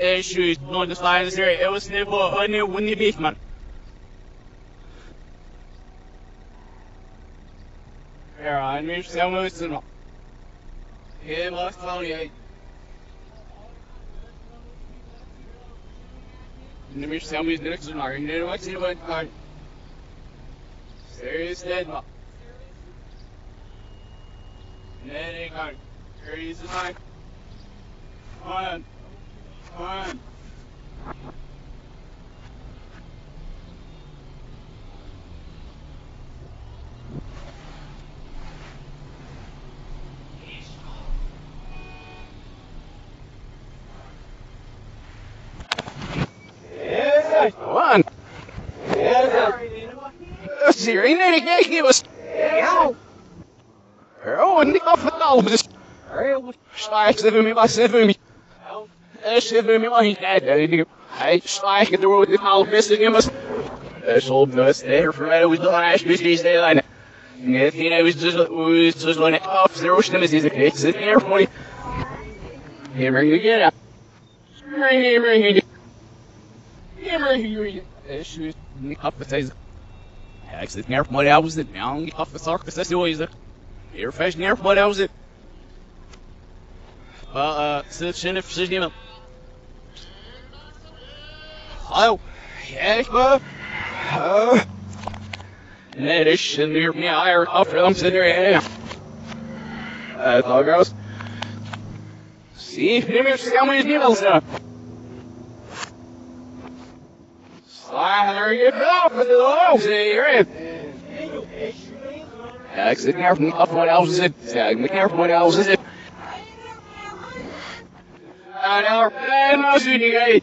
issues not the slightest there. It was never a new windy beef man. Yeah, I mean, some of it's not. Yeah, must tell you. Samma is direkt sånn her. Det var ikke bare. Serious dead ma. Nede gang. Crazy time. Come on. Come on. Come on. Siri, nee, kijk, die was. Oh, en die af het al. Dus. Stijgt ze me, maar ze me. Ze me, maar niet. Hij stijgt door de half missing in was. Zo nuts there for mij was de last business day line. If you know, was just was just it off zero stem is a case in there for you. Here you get up. Here you Hammer here. Issues. Appetizer. Ik zit neer op mijn ouders. Ja, ik heb het zorg. Dat is nooit. Hier vast neer op mijn ouders. Uh, zit zin in precies niemand. Hallo. Ik ben. Uh. Nee, dit is op mijn eier. Afram zit er. Ja. Uh, dog girls. Zie, nu meer me eens niet wel zo. There you go, for the low, see, you're in. Ja, ik zit neer van af else is het. Ja, ik moet neer van het. Ja, nou, en niet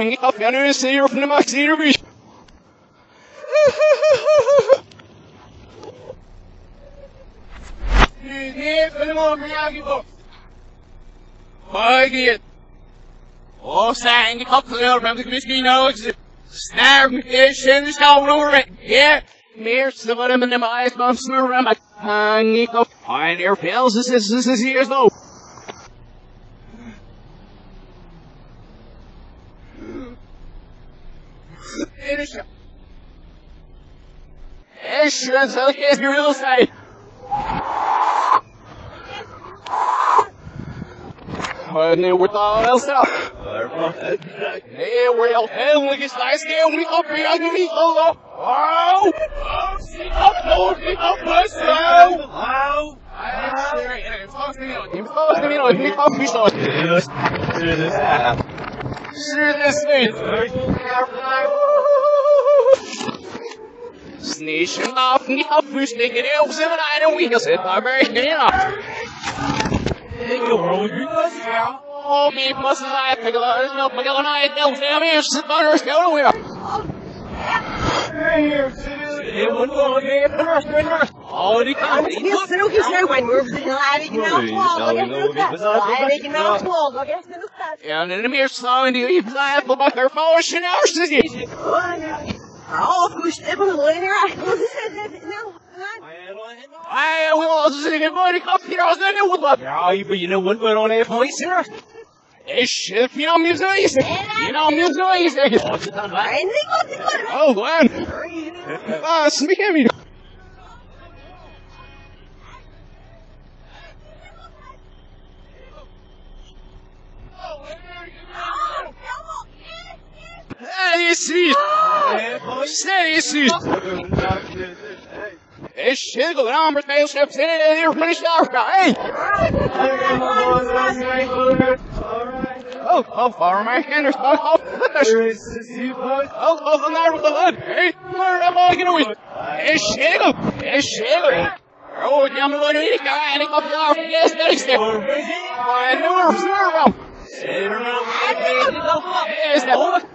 inget kaffe, nu ser jag från Max Irby. Nee, helemaal meer Hoi, Oh, zijn ik had gezegd, maar ik misschien nodig. Snaar me is in de schouw over. Ja, meer ze wat hem in mijn eyes, aan mijn hang ik op. Pioneer fails, this is this is here though. Finish it. Insurance, okay, real estate. Nee, wordt al heel snel. Nee, wordt al helemaal geslijst. Nee, om niet op, je gaat niet op. Oh! Stick up, no, stick up, let's go! Wow! Sneezing off, niet afvuurstikken, heel zin in een week, zit maar bij je Oh, me plus I pick up no pick up I don't tell me it's the butter go nowhere. Oh, die kan niet. Heel snoekjes nou, mijn moeder zit een aardige melkwal. Ja, en dan meer in die lief zijn voor bakker voor zijn ouders is. Oh, in haar. I will also say everybody come here as I know what. Ja, but you know what we're on a voice here. Ish, if you know music, you know music. Oh, Glenn. Ah, speak at me. Seat. Steady seat. It's Sugar Lambert Mail Steps in here from the Hey! Oh, oh, far my hand, oh, oh, oh, oh, the night with the hood. Hey, where am I gonna win? Hey, Shago, hey, Shago. Oh, I'm to eat a and up off yes, next there. I know we're around. Yes, that one. Anyway, I was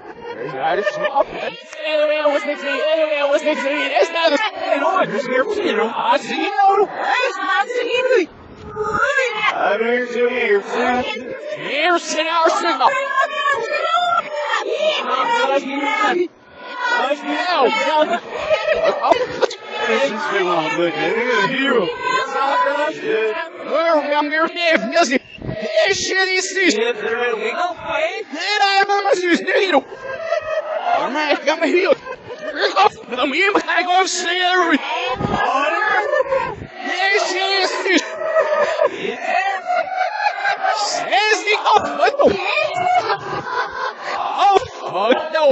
next to you. Anyway, I was next to you. It's not a. You know what? Just here, you know. I see you. It's not see you. I'm here to hear. Here, sit our signal. I'm here to Yes, yes, shitty season. And I am a sus, you Alright, come here. Come here, I go see every. Yes, yes, yes. Says the oh, oh, oh, no.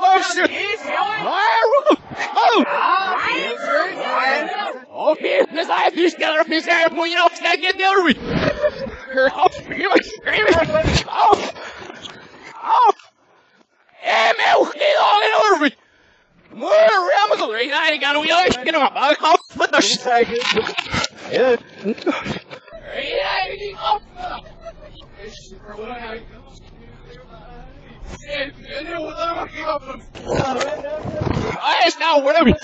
Monster. Oh, okay, this I fish together, fish there, point it out, gotta get the other way. Oh, oh, oh. É meu, logo enorme! Rei, ai, cara, we are getting up. I'll come with the stag. Yeah. I now whatever.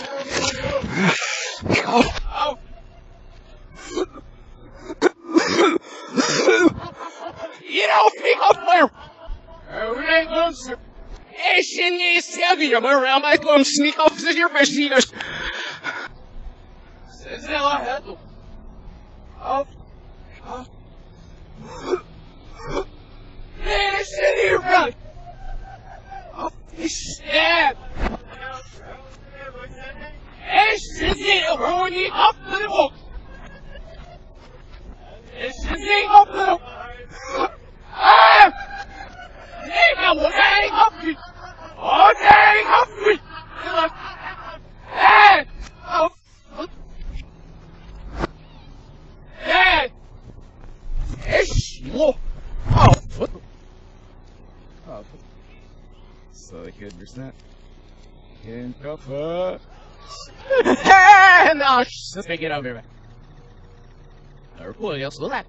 Is savvy, I'm around my come sneak off to your machines. Says how I had to. Oh. Oh. Man, I said here, bro. Oh, he's stabbed. Asian is running up to the book. Asian is up to the Ah! Nigga, what hang up me? What hang up me? Hey! Oh! Hey! Ish! Whoa! Oh! What the? Oh. So they could understand. In cover. no, let's make it over here. Or pull else will that.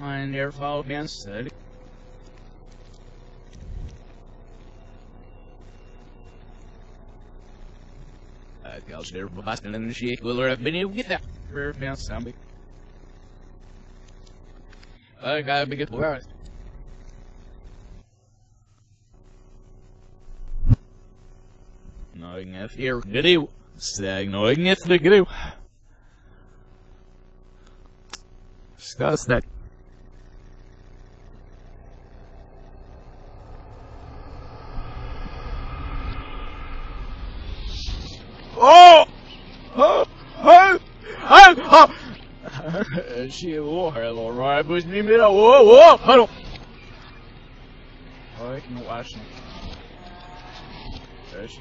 Mind your fall against study. Kals er vast en en shit will er been get that for fans zombie. I gotta be good for är fel gru. Säg någon är fel gru. Ska snack. Oh! Oh! Oh! Oh! oh! She war, all right, but me me whoa whoa hold on. Oj, no właśnie. Cześć.